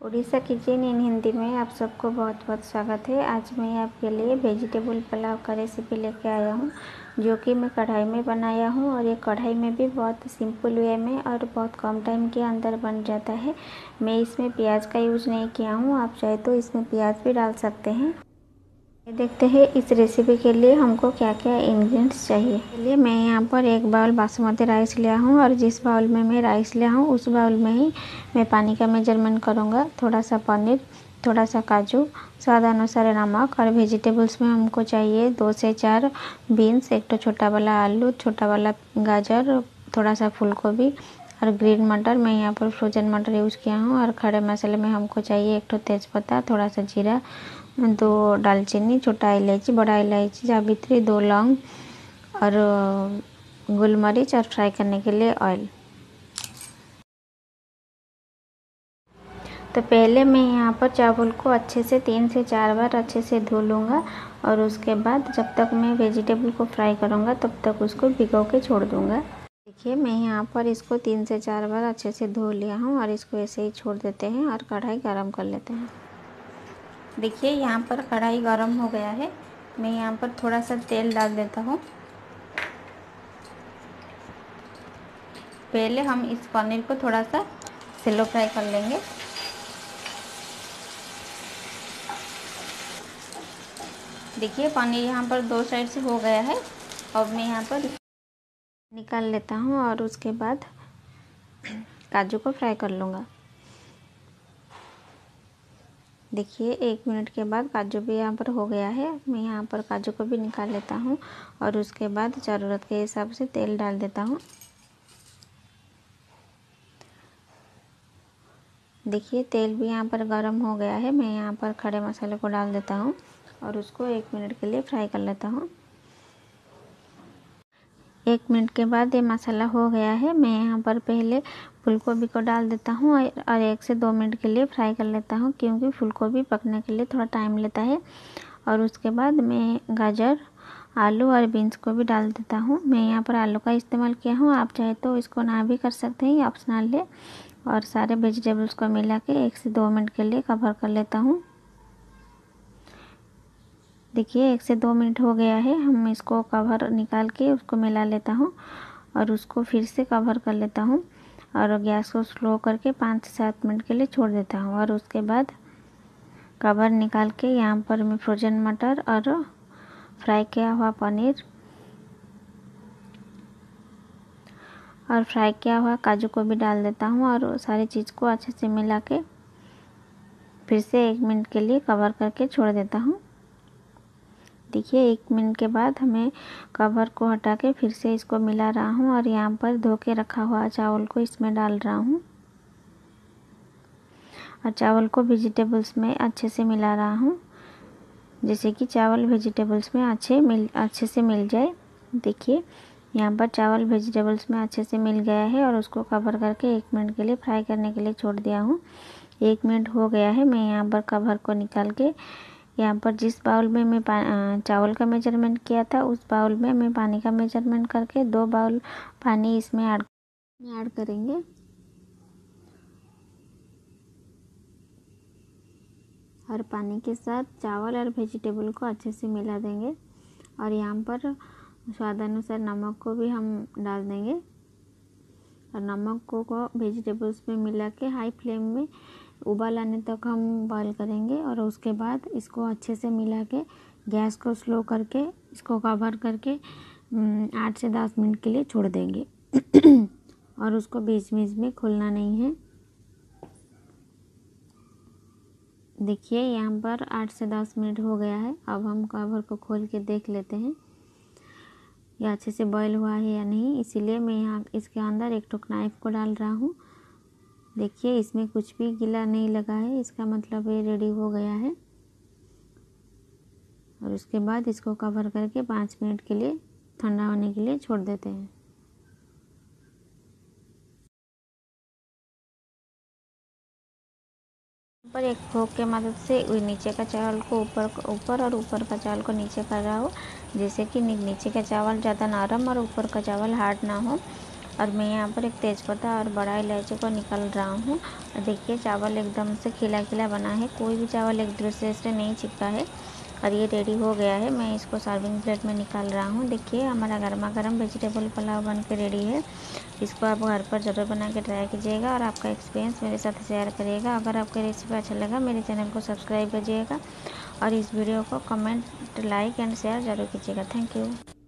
Orissa kitchen इन हिंदी में आप सबको बहुत बहुत स्वागत है। आज मैं आपके लिए वेजिटेबल पुलाव का रेसिपी लेके आया हूँ, जो कि मैं कढ़ाई में बनाया हूँ और ये कढ़ाई में भी बहुत सिंपल वे में और बहुत कम टाइम के अंदर बन जाता है। मैं इसमें प्याज का यूज़ नहीं किया हूँ, आप चाहे तो इसमें प्याज भी डाल सकते हैं। देखते हैं इस रेसिपी के लिए हमको क्या क्या इंग्रेडिएंट्स चाहिए। चलिए मैं यहाँ पर एक बाउल बासमती राइस लिया हूँ और जिस बाउल में मैं राइस लिया हूँ, उस बाउल में ही मैं पानी का मेज़रमेंट करूँगा। थोड़ा सा पनीर थोड़ा सा काजू, स्वाद अनुसार नमक और वेजिटेबल्स में हमको चाहिए दो से चार बीन्स एक तो छोटा वाला आलू, छोटा वाला गाजर थोड़ा सा फूल गोभी और ग्रीन मटर। मैं यहाँ पर फ्रोजन मटर यूज़ किया हूँ और खड़े मसाले में हमको चाहिए एक तो तेज़पत्ता थोड़ा सा जीरा दो दालचीनी, छोटा इलायची, बड़ा इलायची जावित्री दो लौंग और गुल मरीच और फ्राई करने के लिए ऑयल तो पहले मैं यहाँ पर चावल को अच्छे से तीन से चार बार अच्छे से धो लूँगा और उसके बाद जब तक मैं वेजिटेबल को फ्राई करूँगा, तब तक उसको भिगो के छोड़ दूँगा। देखिए, मैं यहाँ पर इसको तीन से चार बार अच्छे से धो लिया हूँ और इसको ऐसे ही छोड़ देते हैं और कढ़ाई गरम कर लेते हैं। देखिए, यहाँ पर कढ़ाई गर्म हो गया है। मैं यहाँ पर थोड़ा सा तेल डाल देता हूँ। पहले हम इस पनीर को थोड़ा सा स्लो फ्राई कर लेंगे। देखिए, पनीर यहाँ पर दो साइड से हो गया है। अब मैं यहाँ पर निकाल लेता हूँ और उसके बाद काजू को फ्राई कर लूँगा। देखिए, एक मिनट के बाद काजू भी यहाँ पर हो गया है। मैं यहाँ पर काजू को भी निकाल लेता हूँ और उसके बाद ज़रूरत के हिसाब से तेल डाल देता हूँ। देखिए, तेल भी यहाँ पर गर्म हो गया है। मैं यहाँ पर खड़े मसाले को डाल देता हूँ और उसको एक मिनट के लिए फ्राई कर लेता हूँ। एक मिनट के बाद ये मसाला हो गया है। मैं यहाँ पर पहले फूल गोभी को डाल देता हूँ और एक से दो मिनट के लिए फ्राई कर लेता हूँ, क्योंकि फूल गोभी पकने के लिए थोड़ा टाइम लेता है। और उसके बाद मैं गाजर, आलू और बीन्स को भी डाल देता हूँ। मैं यहाँ पर आलू का इस्तेमाल किया हूँ। आप चाहे तो इसको ना भी कर सकते हैं ऑप्शनल है। और सारे वेजिटेबल्स को मिला के एक से दो मिनट के लिए कवर कर लेता हूँ। देखिए, एक से दो मिनट हो गया है। हम इसको कवर निकाल के उसको मिला लेता हूँ और उसको फिर से कवर कर लेता हूँ और गैस को स्लो करके पाँच से सात मिनट के लिए छोड़ देता हूँ और उसके बाद कवर निकाल के यहाँ पर मैं फ्रोजन मटर और फ्राई किया हुआ पनीर और फ्राई किया हुआ काजू को भी डाल देता हूँ और सारी चीज़ को अच्छे से मिला के फिर से एक मिनट के लिए कवर करके छोड़ देता हूँ। देखिए, एक मिनट के बाद हमें कवर को हटा के फिर से इसको मिला रहा हूँ और यहाँ पर धो के रखा हुआ चावल को इसमें डाल रहा हूँ। और चावल को वेजिटेबल्स में अच्छे से मिला रहा हूँ। जैसे कि चावल वेजिटेबल्स में अच्छे मिल, अच्छे से मिल जाए। देखिए, यहाँ पर चावल वेजिटेबल्स में अच्छे से मिल गया है और उसको कवर करके एक मिनट के लिए फ्राई करने के लिए छोड़ दिया हूँ। एक मिनट हो गया है, मैं यहाँ पर कवर को निकाल के यहाँ पर जिस बाउल में मैं चावल का मेज़रमेंट किया था उस बाउल में मैं पानी का मेज़रमेंट करके दो बाउल पानी इसमें ऐड ऐड करेंगे। और पानी के साथ चावल और वेजिटेबल को अच्छे से मिला देंगे। और यहाँ पर स्वादानुसार नमक को भी हम डाल देंगे। और नमक को, को वेजिटेबल्स में मिला के हाई फ्लेम में उबाल आने तक हम बॉयल करेंगे और उसके बाद इसको अच्छे से मिला के गैस को स्लो करके, इसको कवर करके आठ से दस मिनट के लिए छोड़ देंगे। और उसको बीच बीच में खोलना नहीं है। देखिए, यहाँ पर आठ से दस मिनट हो गया है। अब हम कवर को खोल के देख लेते हैं यह अच्छे से बॉयल हुआ है या नहीं। इसीलिए मैं यहाँ, इसके अंदर एक टोक नाइफ को डाल रहा हूँ। देखिए, इसमें कुछ भी गीला नहीं लगा है, इसका मतलब ये रेडी हो गया है। और उसके बाद इसको कवर करके पाँच मिनट के लिए ठंडा होने के लिए छोड़ देते हैं। पर एक फोक के मदद से नीचे का चावल को ऊपर ऊपर और ऊपर का चावल को नीचे कर रहा हो जैसे कि नीचे का चावल ज़्यादा नरम और ऊपर का चावल हार्ड ना हो। और मैं यहाँ पर एक तेज़पत्ता और बड़ा इलायची को निकल रहा हूँ। देखिए, चावल एकदम से खिला खिला बना है। कोई भी चावल एक दूसरे से नहीं चिपका है। और ये रेडी हो गया है। मैं इसको सर्विंग प्लेट में निकाल रहा हूँ। देखिए, हमारा गर्मा गर्म वेजिटेबल पुलाव बन के रेडी है। इसको आप घर पर ज़रूर बना के ट्राई कीजिएगा और आपका एक्सपीरियंस मेरे साथ शेयर करिएगा। अगर आपको रेसिपी अच्छा लगा, मेरे चैनल को सब्सक्राइब कीजिएगा। और इस वीडियो को कमेंट लाइक एंड शेयर ज़रूर कीजिएगा। Thank you